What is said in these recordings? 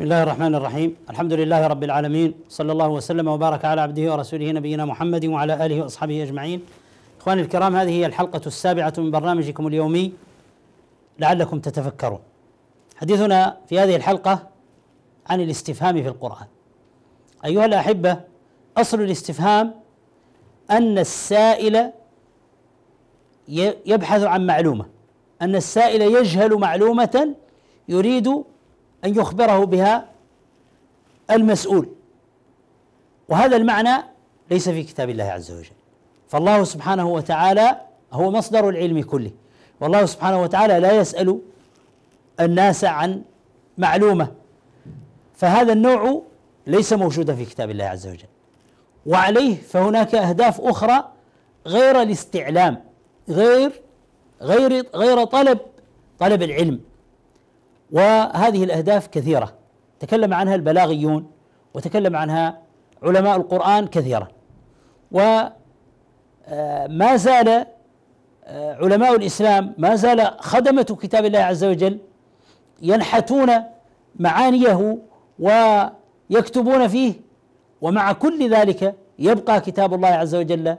الله الرحمن الرحيم. الحمد لله رب العالمين. صلى الله وسلم وبارك على عبده ورسوله نبينا محمد وعلى آله وأصحابه أجمعين. إخواني الكرام هذه هي الحلقة السابعة من برنامجكم اليومي. لعلكم تتفكرون. حديثنا في هذه الحلقة عن الاستفهام في القرآن. أيها الأحبة أصل الاستفهام أن السائل يبحث عن معلومة. أن السائل يجهل معلومة يريد أن يخبره بها المسؤول. وهذا المعنى ليس في كتاب الله عز وجل. فالله سبحانه وتعالى هو مصدر العلم كله. والله سبحانه وتعالى لا يسأل الناس عن معلومة. فهذا النوع ليس موجودا في كتاب الله عز وجل. وعليه فهناك أهداف أخرى غير الاستعلام غير غير غير طلب طلب العلم. وهذه الأهداف كثيرة. تكلم عنها البلاغيون وتكلم عنها علماء القرآن كثيرا وما آه، زال آه، علماء الإسلام ما زال خدمة كتاب الله عز وجل ينحتون معانيه ويكتبون فيه ومع كل ذلك يبقى كتاب الله عز وجل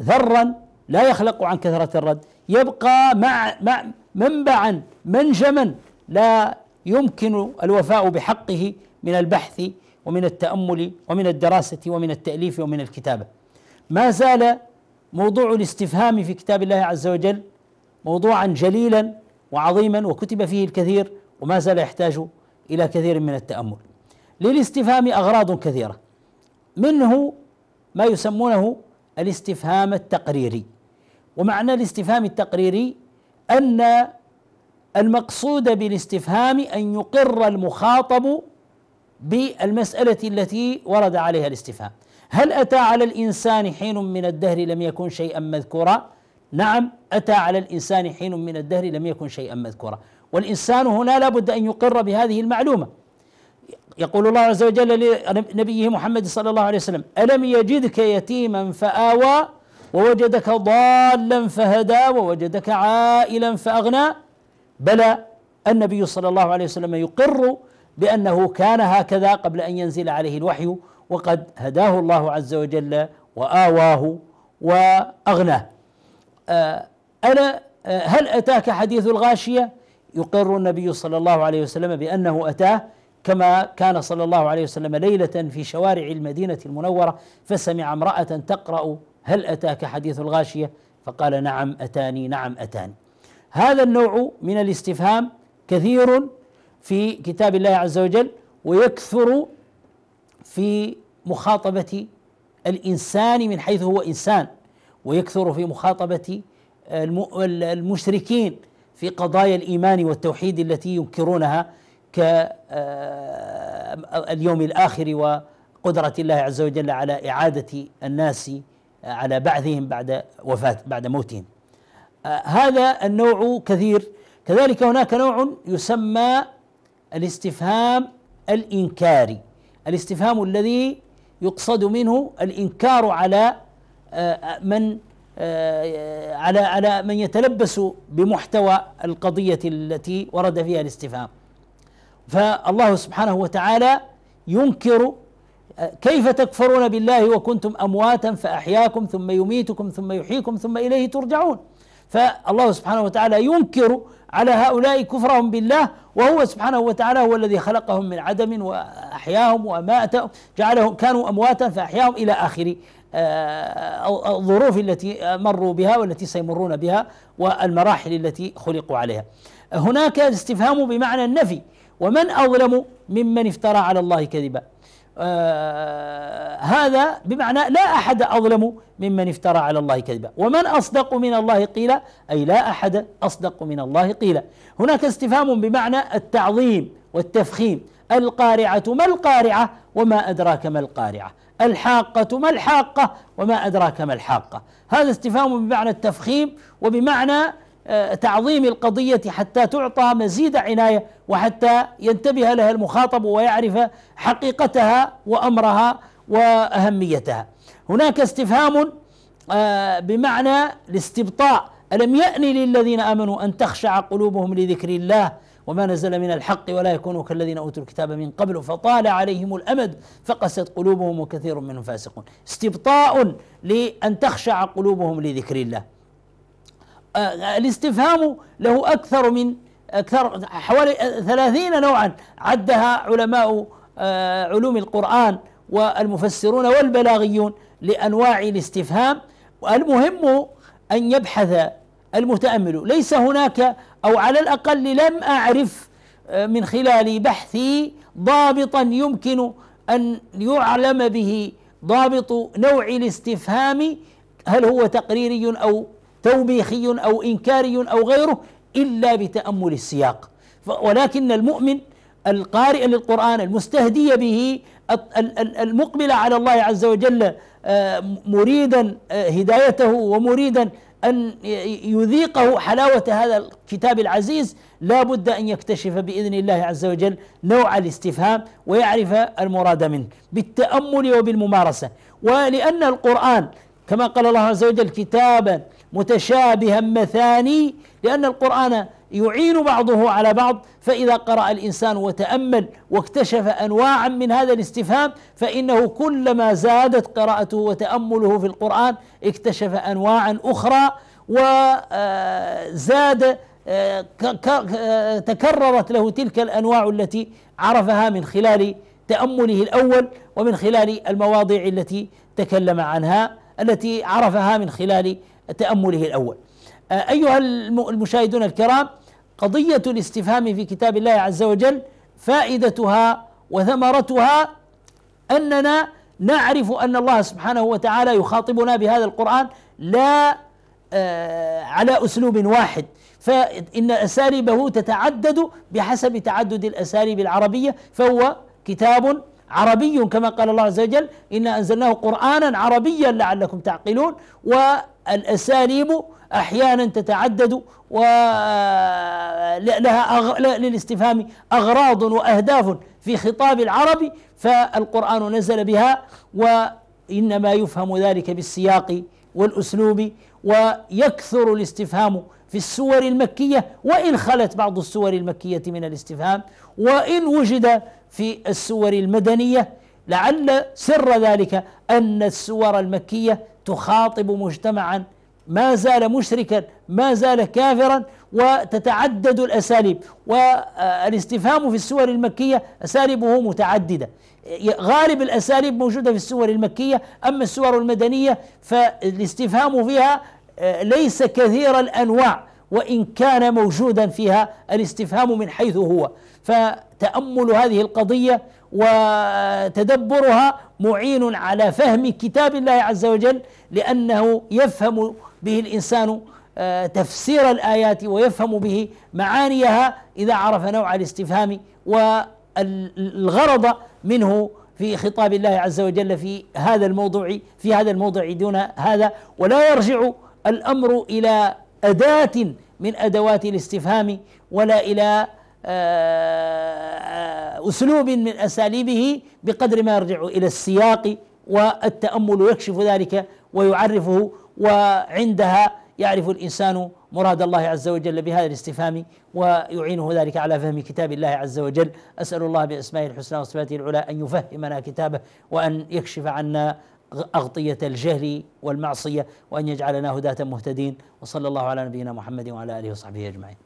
ذرا لا يخلق عن كثرة الرد. يبقى مع, مع منبعا منجما لا يمكن الوفاء بحقه من البحث ومن التأمل ومن الدراسة ومن التأليف ومن الكتابة. ما زال موضوع الاستفهام في كتاب الله عز وجل موضوعا جليلا وعظيما وكتب فيه الكثير وما زال يحتاج إلى كثير من التأمل. للاستفهام أغراض كثيرة. منه ما يسمونه الاستفهام التقريري. ومعنى الاستفهام التقريري أن المقصود بالاستفهام أن يقر المخاطب بالمسألة التي ورد عليها الاستفهام. هل أتى على الإنسان حين من الدهر لم يكن شيئا مذكورا؟ نعم أتى على الإنسان حين من الدهر لم يكن شيئا مذكورا. والإنسان هنا لابد أن يقر بهذه المعلومة. يقول الله عز وجل لنبيه محمد صلى الله عليه وسلم ألم يجدك يتيما فآوى ووجدك ضالا فهدى ووجدك عائلا فأغنى؟ بلى النبي صلى الله عليه وسلم يقر بأنه كان هكذا قبل أن ينزل عليه الوحي وقد هداه الله عز وجل وآواه وأغناه. آه الا آه هل أتاك حديث الغاشية؟ يقر النبي صلى الله عليه وسلم بأنه أتاه كما كان صلى الله عليه وسلم ليلة في شوارع المدينة المنورة فسمع امرأة تقرأ هل أتاك حديث الغاشية؟ فقال نعم أتاني نعم أتاني. هذا النوع من الاستفهام كثير في كتاب الله عز وجل ويكثر في مخاطبة الإنسان من حيث هو إنسان ويكثر في مخاطبة المشركين في قضايا الإيمان والتوحيد التي ينكرونها كاليوم الآخر وقدرة الله عز وجل على إعادة الناس على بعثهم بعد وفاة بعد موتهم. هذا النوع كثير. كذلك هناك نوع يسمى الاستفهام الإنكاري. الاستفهام الذي يقصد منه الإنكار على آه، من آه، على على من يتلبس بمحتوى القضية التي ورد فيها الاستفهام. فالله سبحانه وتعالى ينكر آه، كيف تكفرون بالله وكنتم أمواتا فأحياكم ثم يميتكم ثم يحييكم ثم إليه ترجعون. فالله سبحانه وتعالى ينكر على هؤلاء كفرهم بالله وهو سبحانه وتعالى هو الذي خلقهم من عدم وأحياهم واماتهم جعلهم كانوا أمواتا فأحياهم إلى آخر آه، الظروف التي مروا بها والتي سيمرون بها والمراحل التي خلقوا عليها. هناك الاستفهام بمعنى النفي ومن أظلم ممن افترى على الله كذبا آه هذا بمعنى لا أحد أظلم ممن افترى على الله كذبا. ومن أصدق من الله قيلا أي لا أحد أصدق من الله قيلا. هناك استفهام بمعنى التعظيم والتفخيم. القارعة ما القارعة وما أدراك ما القارعة. الحاقة ما الحاقة وما أدراك ما الحاقة. هذا استفهام بمعنى التفخيم وبمعنى تعظيم القضية حتى تعطى مزيد عناية وحتى ينتبه لها المخاطب ويعرف حقيقتها وأمرها وأهميتها. هناك استفهام آه، بمعنى الاستبطاء. ألم يأن للذين آمنوا أن تخشع قلوبهم لذكر الله وما نزل من الحق ولا يكونوا كالذين أوتوا الكتاب من قبل فطال عليهم الأمد فقست قلوبهم وكثير منهم فاسقون. استبطاء لأن تخشع قلوبهم لذكر الله. آه، الاستفهام له أكثر من أكثر حوالي ثلاثين نوعا. عدها علماء آه، علوم القرآن والمفسرون والبلاغيون لأنواع الاستفهام. المهم أن يبحث المتأمل. ليس هناك أو على الأقل لم أعرف آه، من خلال بحثي ضابطا يمكن أن يعلم به ضابط نوع الاستفهام. هل هو تقريري أو توبيخي أو إنكاري أو غيره إلا بتأمل السياق. ولكن المؤمن القارئ للقرآن المستهدي به المقبل على الله عز وجل آه، مريدا آه، هدايته ومريدا أن يذيقه حلاوة هذا الكتاب العزيز لا بد أن يكتشف بإذن الله عز وجل نوع الاستفهام ويعرف المراد منه بالتأمل وبالممارسة. ولأن القرآن كما قال الله عز وجل كتابا متشابها مثاني لأن القرآن يعين بعضه على بعض فإذا قرأ الإنسان وتأمل واكتشف أنواعا من هذا الاستفهام فإنه كلما زادت قراءته وتأمله في القرآن اكتشف أنواعا أخرى وزاد آه، آه، تكررت له تلك الأنواع التي عرفها من خلال تأمله الأول ومن خلال المواضيع التي تكلم عنها التي عرفها من خلال تأمله الأول. آه، أيها المشاهدون الكرام قضية الاستفهام في كتاب الله عز وجل فائدتها وثمرتها أننا نعرف أن الله سبحانه وتعالى يخاطبنا بهذا القرآن لا آه، على أسلوب واحد. فإن أساليبه تتعدد بحسب تعدد الأساليب العربية فهو كتاب عربي كما قال الله عز وجل إنا أنزلناه قرآنا عربيا لعلكم تعقلون والأساليب أحيانا تتعدد ولها للاستفهام أغراض وأهداف في خطاب العرب فالقرآن نزل بها وإنما يفهم ذلك بالسياق والأسلوب ويكثر الاستفهام في السور المكية وإن خلت بعض السور المكية من الاستفهام وإن وجد في السور المدنية لعل سر ذلك أن السور المكية تخاطب مجتمعا ما زال مشركا ما زال كافرا وتتعدد الأساليب. والإستفهام في السور المكية أساليبه متعددة. غالب الأساليب موجودة في السور المكية أما السور المدنية فالاستفهام فيها آه، ليس كثير الأنواع. وإن كان موجودا فيها الاستفهام من حيث هو. فتأمل هذه القضية وتدبرها معين على فهم كتاب الله عز وجل لأنه يفهم به الإنسان آه، تفسير الآيات ويفهم به معانيها إذا عرف نوع الاستفهام والغرض منه في خطاب الله عز وجل في هذا الموضوع في هذا الموضع دون هذا. ولا يرجع الأمر إلى أداة من أدوات الاستفهام ولا إلى آه، أسلوب من أساليبه بقدر ما يرجع إلى السياق والتأمل يكشف ذلك ويعرفه وعندها يعرف الإنسان مراد الله عز وجل بهذا الاستفهام ويعينه ذلك على فهم كتاب الله عز وجل. أسأل الله بأسمائه الحسنى وصفاته العلى أن يفهمنا كتابه وأن يكشف عنا أغطية الجهل والمعصية وأن يجعلنا هداة مهتدين وصلى الله على نبينا محمد وعلى آله وصحبه أجمعين.